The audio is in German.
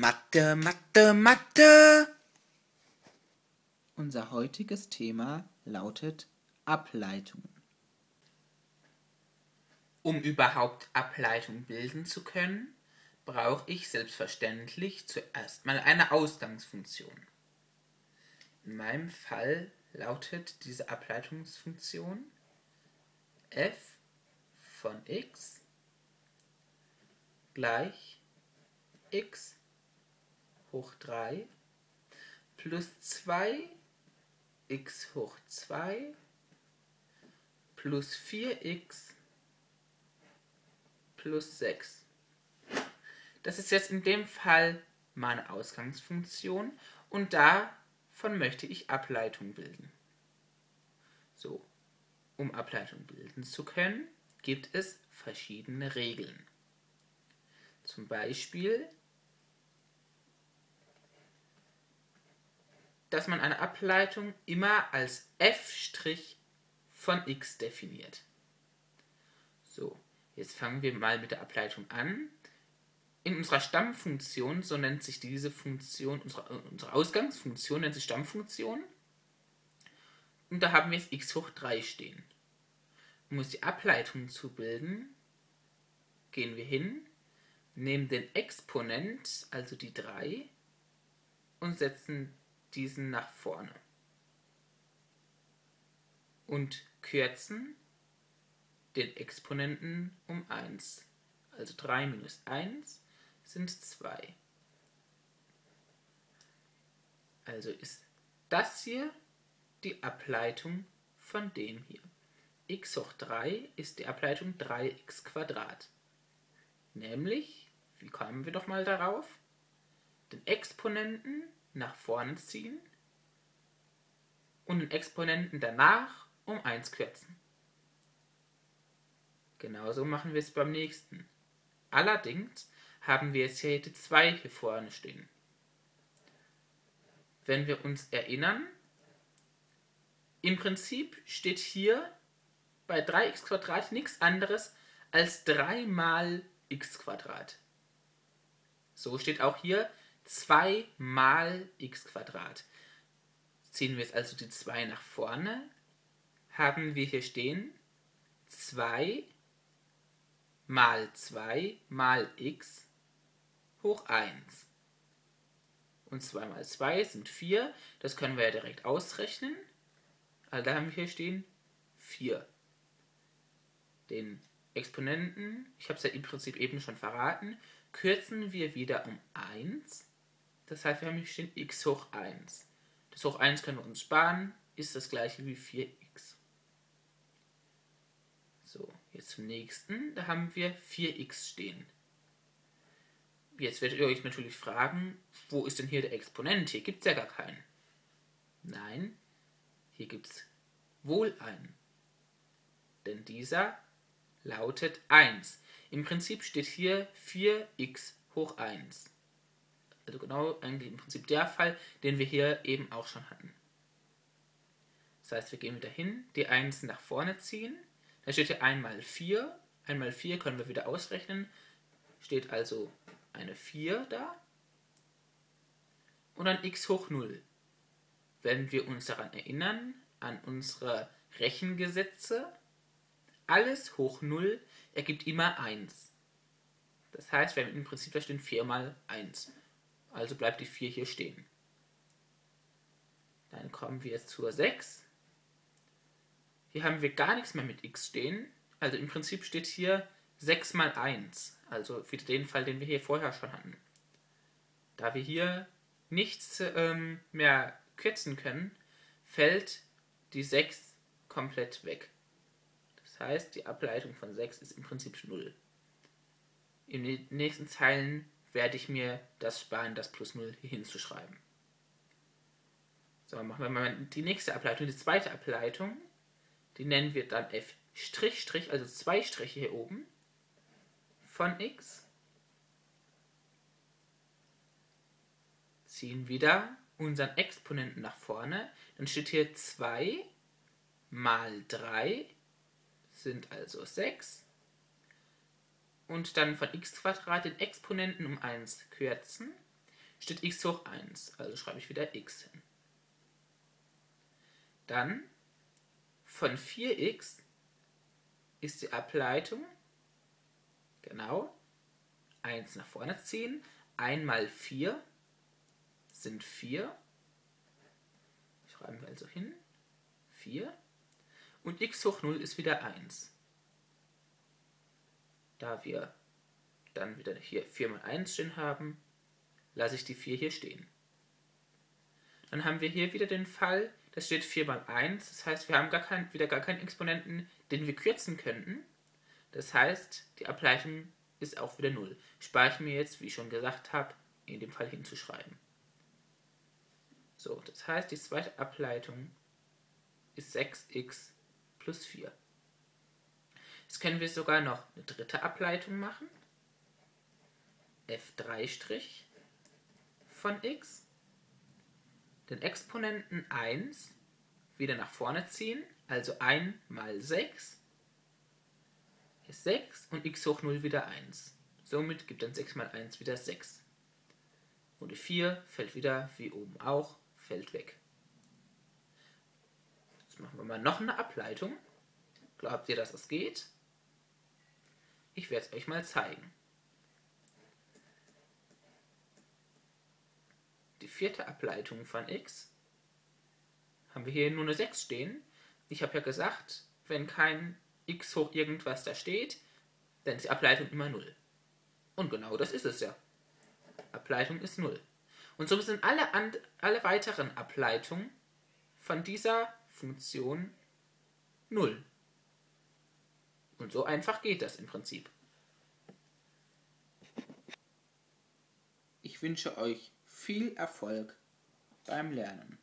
Mathe, Mathe, Mathe. Unser heutiges Thema lautet Ableitungen. Um überhaupt Ableitung bilden zu können, brauche ich selbstverständlich zuerst mal eine Ausgangsfunktion. In meinem Fall lautet diese Ableitungsfunktion f von x gleich x hoch 3 plus 2 x hoch 2 plus 4x plus 6. Das ist jetzt in dem Fall meine Ausgangsfunktion und davon möchte ich Ableitung bilden. So, um Ableitung bilden zu können, gibt es verschiedene Regeln. Zum Beispiel, dass man eine Ableitung immer als f' von x definiert. So, jetzt fangen wir mal mit der Ableitung an. In unserer Stammfunktion, so nennt sich diese Funktion, unsere, unsere Ausgangsfunktion nennt sich Stammfunktion. Und da haben wir jetzt x hoch 3 stehen. Um uns die Ableitung zu bilden, gehen wir hin nehmen den Exponent, also die 3, und setzen diesen nach vorne. Und kürzen den Exponenten um 1. Also 3 minus 1 sind 2. Also ist das hier die Ableitung von dem hier. x hoch 3 ist die Ableitung 3x Quadrat. Nämlich wie kamen wir doch mal darauf? Den Exponenten nach vorne ziehen und den Exponenten danach um 1 kürzen. Genauso machen wir es beim nächsten. Allerdings haben wir jetzt hier die 2 hier vorne stehen. Wenn wir uns erinnern, im Prinzip steht hier bei 3x nichts anderes als 3 mal x. So steht auch hier 2 mal x Quadrat. Ziehen wir jetzt also die 2 nach vorne, haben wir hier stehen 2 mal 2 mal x hoch 1. Und 2 mal 2 sind 4. Das können wir ja direkt ausrechnen. Also da haben wir hier stehen 4. Den Exponenten, ich habe es ja im Prinzip eben schon verraten, kürzen wir wieder um 1. Das heißt, wir haben hier stehen x hoch 1. Das hoch 1 können wir uns sparen, ist das gleiche wie 4x. So, jetzt zum nächsten. Da haben wir 4x stehen. Jetzt werdet ihr euch natürlich fragen, wo ist denn hier der Exponent? Hier gibt es ja gar keinen. Nein, hier gibt es wohl einen. Denn dieser lautet 1. Im Prinzip steht hier 4x hoch 1. Also genau eigentlich im Prinzip der Fall, den wir hier eben auch schon hatten. Das heißt, wir gehen wieder hin, die 1 nach vorne ziehen. Da steht hier 1 mal 4. 1 mal 4 können wir wieder ausrechnen. Steht also eine 4 da. Und dann x hoch 0. Wenn wir uns daran erinnern, an unsere Rechengesetze, alles hoch 0 ergibt immer 1. Das heißt, wir haben im Prinzip da stehen 4 mal 1. Also bleibt die 4 hier stehen. Dann kommen wir zur 6. Hier haben wir gar nichts mehr mit x stehen. Also im Prinzip steht hier 6 mal 1. Also für den Fall, den wir hier vorher schon hatten. Da wir hier nichts ähm, mehr kürzen können, fällt die 6 komplett weg. Das heißt, die Ableitung von 6 ist im Prinzip 0. In den nächsten Zeilen werde ich mir das sparen, das plus 0 hier hinzuschreiben. So, machen wir mal die nächste Ableitung, die zweite Ableitung. Die nennen wir dann f', also zwei Striche hier oben von x. Ziehen wieder unseren Exponenten nach vorne. Dann steht hier 2 mal 3 sind also 6. Und dann von x den Exponenten um 1 kürzen. steht x hoch 1, also schreibe ich wieder x hin. Dann von 4x ist die Ableitung, genau, 1 nach vorne ziehen, 1 mal 4 sind 4. Schreiben wir also hin, 4. Und x hoch 0 ist wieder 1. Da wir dann wieder hier 4 mal 1 stehen haben, lasse ich die 4 hier stehen. Dann haben wir hier wieder den Fall, das steht 4 mal 1, das heißt, wir haben gar kein, wieder gar keinen Exponenten, den wir kürzen könnten. Das heißt, die Ableitung ist auch wieder 0. Spare ich mir jetzt, wie ich schon gesagt habe, in dem Fall hinzuschreiben. So, das heißt, die zweite Ableitung ist 6x plus 4. Jetzt können wir sogar noch eine dritte Ableitung machen. f3' von x. Den Exponenten 1 wieder nach vorne ziehen, also 1 mal 6 ist 6 und x hoch 0 wieder 1. Somit gibt dann 6 mal 1 wieder 6. Und die 4 fällt wieder, wie oben auch, fällt weg. Jetzt machen wir mal noch eine Ableitung. Glaubt ihr, dass es geht? Ich werde es euch mal zeigen. Die vierte Ableitung von x haben wir hier nur eine 6 stehen. Ich habe ja gesagt, wenn kein x hoch irgendwas da steht, dann ist die Ableitung immer 0. Und genau das ist es ja. Ableitung ist 0. Und somit sind alle, alle weiteren Ableitungen von dieser Funktion 0. Und so einfach geht das im Prinzip. Ich wünsche euch viel Erfolg beim Lernen.